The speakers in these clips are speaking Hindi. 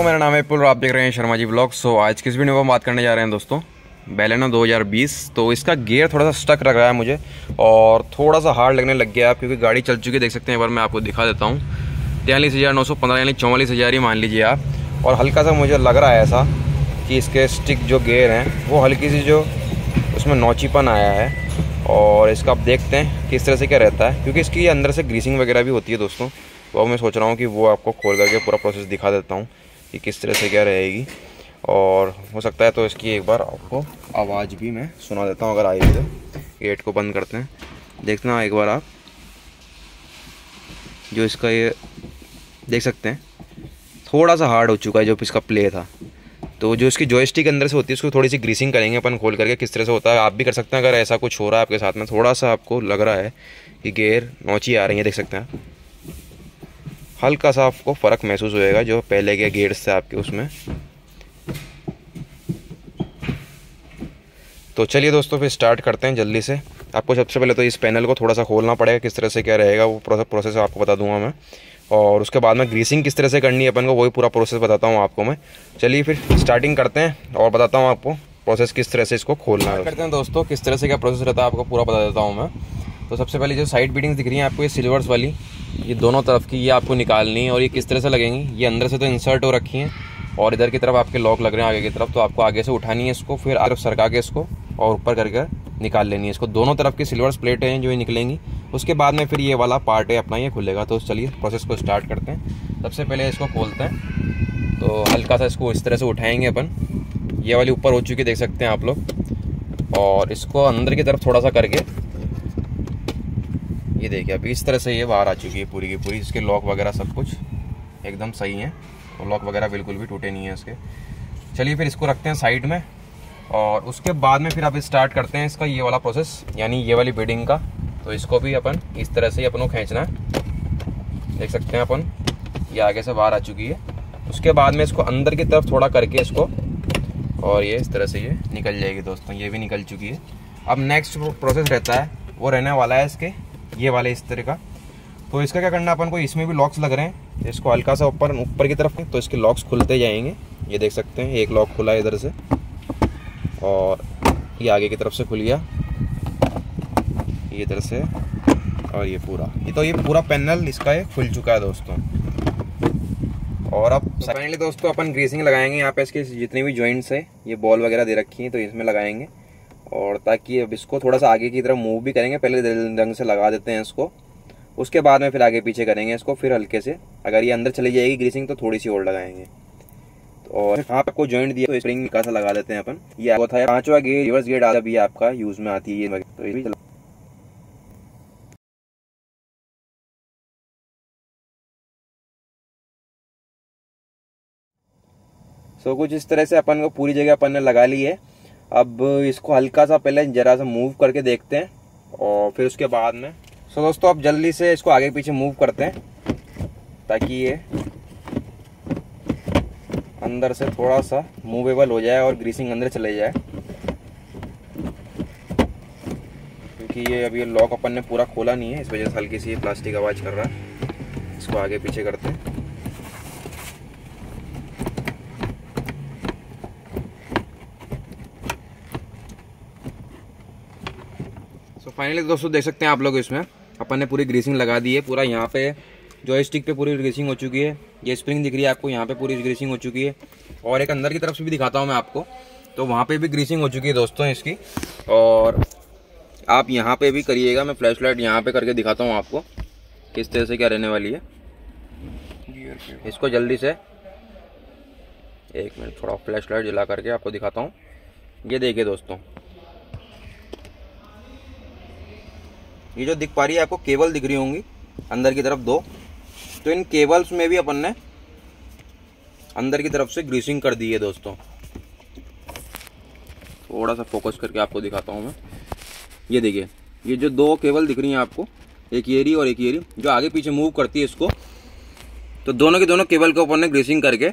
दोस्तों, मेरा नाम है पुल आप देख रहे हैं शर्मा जी ब्लॉग सो आज किस वीडियो में बात करने जा रहे हैं दोस्तों? बैलेनो 2020 तो इसका गियर थोड़ा सा स्टक लग रहा है मुझे और थोड़ा सा हार्ड लगने लग गया है, क्योंकि गाड़ी चल चुकी है, देख सकते हैं एक बार मैं आपको दिखा देता हूँ। तैंतालीस हज़ार नौ सौ पंद्रह यानी चौवालीस हज़ार ही मान लीजिए आप। और हल्का सा मुझे लग रहा है ऐसा कि इसके स्टिक जो गेयर हैं, वो हल्की सी जो उसमें नौचीपन आया है। और इसका आप देखते हैं किस तरह से क्या रहता है, क्योंकि इसकी अंदर से ग्रीसिंग वगैरह भी होती है दोस्तों। तो मैं सोच रहा हूँ कि वो आपको खोल करके पूरा प्रोसेस दिखा देता हूँ। कि किस तरह से क्या रहेगी। और हो सकता है तो इसकी एक बार आपको आवाज़ भी मैं सुना देता हूँ, अगर आएगी तो। गेट को बंद करते हैं। देखना एक बार आप जो इसका ये देख सकते हैं। थोड़ा सा हार्ड हो चुका है जो इसका प्ले था। तो जो इसकी जॉयस्टिक अंदर से होती है, उसको थोड़ी सी ग्रीसिंग करेंगे अपन, खोल करके किस तरह से होता है। आप भी कर सकते हैं, अगर ऐसा कुछ हो रहा है आपके साथ में, थोड़ा सा आपको लग रहा है कि गेयर नौची आ रही है, देख सकते हैं हल्का सा आपको फ़र्क महसूस होएगा जो पहले के गेट्स थे आपके उसमें। तो चलिए दोस्तों, फिर स्टार्ट करते हैं जल्दी से। आपको सबसे पहले तो इस पैनल को थोड़ा सा खोलना पड़ेगा, किस तरह से क्या रहेगा, वो प्रोसेस प्रोसेस आपको बता दूँगा मैं। और उसके बाद में ग्रीसिंग किस तरह से करनी है अपन को, वही पूरा प्रोसेस बताता हूँ आपको मैं। चलिए फिर स्टार्टिंग करते हैं और बताता हूँ आपको प्रोसेस किस तरह से इसको खोलना है। करते हैं दोस्तों, किस तरह से क्या प्रोसेस रहता है आपको पूरा बता देता हूँ मैं। तो सबसे पहले जो साइड बीडिंग्स दिख रही हैं आपको, ये सिल्वर्स वाली। ये दोनों तरफ़ की ये आपको निकालनी है और ये किस तरह से लगेंगी? ये अंदर से तो इंसर्ट हो रखी हैं और इधर की तरफ़ आपके लॉक लग रहे हैं, आगे की तरफ़ तो आपको आगे से उठानी है इसको, फिर तरफ़ सरका के इसको और ऊपर करके निकाल लेनी है इसको। दोनों तरफ़ की सिल्वर प्लेट हैं जो ये निकलेंगी। उसके बाद में फिर ये वाला पार्ट है अपना, ये खुलेगा। तो चलिए प्रोसेस को स्टार्ट करते हैं। सबसे पहले इसको खोलते हैं। तो हल्का सा इसको इस तरह से उठाएँगे अपन। ये वाली ऊपर हो चुकी देख सकते हैं आप लोग। और इसको अंदर की तरफ़ थोड़ा सा करके ये देखिए, अभी इस तरह से ये बाहर आ चुकी है पूरी की पूरी। इसके लॉक वगैरह सब कुछ एकदम सही है और लॉक वगैरह बिल्कुल भी टूटे नहीं है इसके। चलिए फिर इसको रखते हैं साइड में और उसके बाद में फिर आप स्टार्ट करते हैं इसका ये वाला प्रोसेस यानी ये वाली बिडिंग का। तो इसको भी अपन इस तरह से अपन को खींचना है। देख सकते हैं अपन, ये आगे से बाहर आ चुकी है। उसके बाद में इसको अंदर की तरफ़ थोड़ा करके इसको और ये इस तरह से ये निकल जाएगी दोस्तों, ये भी निकल चुकी है। अब नेक्स्ट प्रोसेस रहता है, वो रहने वाला है इसके ये वाले इस तरह का। तो इसका क्या करना अपन को इसमें भी लॉक्स लग रहे हैं। इसको हल्का सा ऊपर ऊपर की तरफ़ तो इसके लॉक्स खुलते जाएँगे। ये देख सकते हैं एक लॉक खुला इधर से। और ये आगे की तरफ़ से खुल गया। ये इधर से और ये पूरा। ये तो ये पूरा पैनल इसका ये खुल चुका है दोस्तों। और अब फाइनली दोस्तों अपन ग्रीसिंग लगाएँगे। यहाँ पे इसके जितनी भी जॉइंट्स है ये बॉल वगैरह दे रखी है तो इसमें लगाएँगे। और ताकि अब इसको थोड़ा सा आगे की तरफ़ मूव भी करेंगे पहले रंग से लगा देते हैं इसको। उसके बाद में फिर आगे पीछे करेंगे इसको फिर हल्के से। अगर ये अंदर चली जाएगी ग्रीसिंग तो थोड़ी सी और लगाएँगे। और यहाँ पे आपको जॉइंट दिया तो स्प्रिंग का सा लगा देते हैं अपन। ये था पांचवा गेट रिवर्स गेट आता भी आपका यूज़ में आती है ये तो ये भी सो so, कुछ इस तरह से अपन को पूरी जगह अपन ने लगा ली है। अब इसको हल्का सा पहले जरा सा मूव करके देखते हैं, और फिर उसके बाद में। सो दोस्तों, आप जल्दी से इसको आगे पीछे मूव करते हैं, ताकि ये अंदर से थोड़ा सा मूवेबल हो जाए और ग्रीसिंग अंदर चले जाए। क्योंकि ये अभी लॉक अपन ने पूरा खोला नहीं है, इस वजह से हल्की सी प्लास्टिक आवाज़ कर रहा है। इसको आगे पीछे करते हैं। फाइनली दोस्तों देख सकते हैं आप लोग इसमें। अपन ने पूरी ग्रीसिंग लगा दी है, पूरा यहाँ पे जो स्टिक पे पूरी ग्रीसिंग हो चुकी है। ये स्प्रिंग दिख रही है आपको, यहाँ पे पूरी ग्रीसिंग हो चुकी है। और एक अंदर की तरफ़ से भी दिखाता हूँ मैं आपको। तो वहाँ पे भी ग्रीसिंग हो चुकी है दोस्तों इसकी। और आप यहाँ पे भी करिएगा, मैं फ्लैश लाइट यहाँ पे करके दिखाता हूँ आपको, किस तरह से क्या रहने वाली है। इसको जल्दी से एक मिनट, थोड़ा फ्लैश लाइट जला करके आपको दिखाता हूँ। ये देखिए दोस्तों ये जो दिख पा रही है आपको केबल दिख रही होंगी, अंदर की तरफ़ दो। तो इन केबल्स में भी अपन ने अंदर की तरफ़ से ग्रीसिंग कर दी है दोस्तों। थोड़ा सा फोकस करके आपको दिखाता हूँ मैं। ये देखिए, ये जो दो केबल दिख रही हैं आपको, एक येरी और एक येरी जो आगे पीछे मूव करती है इसको तो दोनों के दोनों केबल के ऊपर ने ग्रीसिंग करके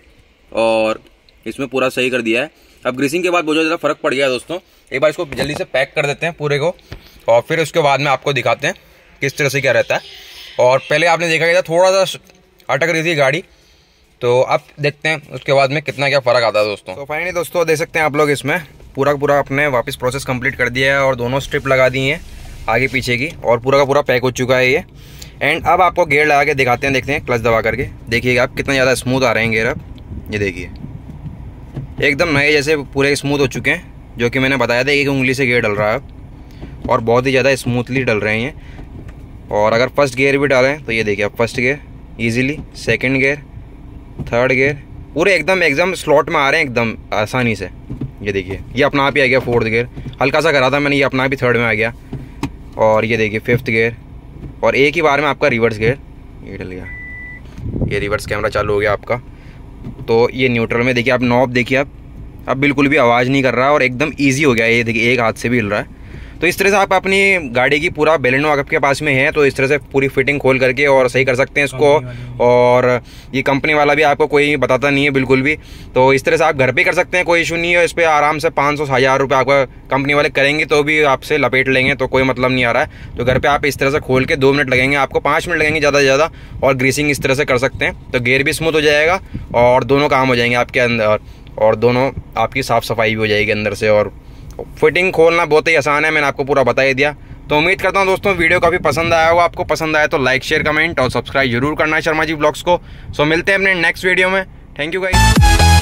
और इसमें पूरा सही कर दिया है। अब ग्रीसिंग के बाद बहुत ज़्यादा फ़र्क पड़ गया है दोस्तों। एक बार इसको जल्दी से पैक कर देते हैं पूरे को। और फिर उसके बाद में आपको दिखाते हैं किस तरह से क्या रहता है। और पहले आपने देखा गया था थोड़ा सा अटक रही थी गाड़ी। तो अब देखते हैं उसके बाद में कितना क्या फ़र्क आता है दोस्तों। तो फाइनली दोस्तों, देख सकते हैं आप लोग इसमें। पूरा पूरा अपने वापस प्रोसेस कंप्लीट कर दिया है और दोनों स्ट्रिप लगा दी हैं आगे पीछे की। और पूरा का पूरा पैक हो चुका है ये। एंड अब आपको गेयर लगा के दिखाते हैं, देखते हैं क्लच दबा करके। देखिएगा आप कितना ज़्यादा स्मूथ आ रहे हैं गेयर अब। ये देखिए। एकदम नए जैसे पूरे स्मूथ हो चुके हैं, जो कि मैंने बताया था एक उंगली से गेयर डल रहा है अब। और बहुत ही ज़्यादा स्मूथली डल रहे हैं और अगर फ़र्स्ट गेयर भी डालें तो ये देखिए आप first gear easily second gear third gear पूरे एकदम एकदम स्लॉट में आ रहे हैं एकदम आसानी से। ये देखिए, ये अपना आप ही आ गया फोर्थ गेयर हल्का सा करा था मैंने, ये अपना आप ही थर्ड में आ गया। और ये देखिए फिफ्थ गेयर और एक ही बार में आपका रिवर्स गेयर ये डल गया। ये रिवर्स कैमरा चालू हो गया आपका। तो ये न्यूट्रल में देखिए, आप नॉब देखिए आप। अब बिल्कुल भी आवाज़ नहीं कर रहा और एकदम ईजी हो गया ये। देखिए, एक हाथ से भी हिल रहा है। तो इस तरह से आप अपनी गाड़ी की पूरा बेलेनो आपके पास में है तो इस तरह से पूरी फिटिंग खोल करके और सही कर सकते हैं इसको। और ये कंपनी वाला भी आपको कोई बताता नहीं है बिल्कुल भी। तो इस तरह से आप घर पर कर सकते हैं कोई इशू नहीं है इस पर आराम से पाँच सौ हज़ार रुपये आपका कंपनी वाले करेंगे तो भी आपसे लपेट लेंगे तो कोई मतलब नहीं आ रहा है। तो घर पर आप इस तरह से खोल के दो मिनट लगेंगे आपको पाँच मिनट लगेंगे ज़्यादा से ज़्यादा और ग्रीसिंग इस तरह से कर सकते हैं। तो गेयर भी स्मूथ हो जाएगा और दोनों काम हो जाएँगे आपके अंदर और दोनों आपकी साफ़ सफ़ाई भी हो जाएगी अंदर से और फिटिंग खोलना बहुत ही आसान है, मैंने आपको पूरा बता ही दिया। तो उम्मीद करता हूँ दोस्तों, वीडियो काफ़ी पसंद आया होगा आपको, पसंद आया तो लाइक शेयर कमेंट और सब्सक्राइब ज़रूर करना है शर्मा जी ब्लॉग्स को। सो मिलते हैं अपने नेक्स्ट वीडियो में। Thank you guys